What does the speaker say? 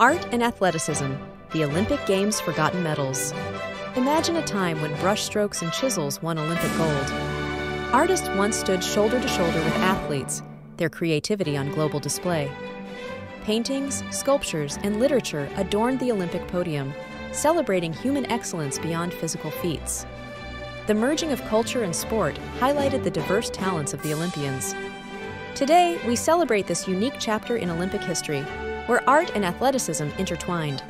Art and athleticism, the Olympic Games' forgotten medals. Imagine a time when brushstrokes and chisels won Olympic gold. Artists once stood shoulder to shoulder with athletes, their creativity on global display. Paintings, sculptures, and literature adorned the Olympic podium, celebrating human excellence beyond physical feats. The merging of culture and sport highlighted the diverse talents of the Olympians. Today, we celebrate this unique chapter in Olympic history, where art and athleticism intertwined.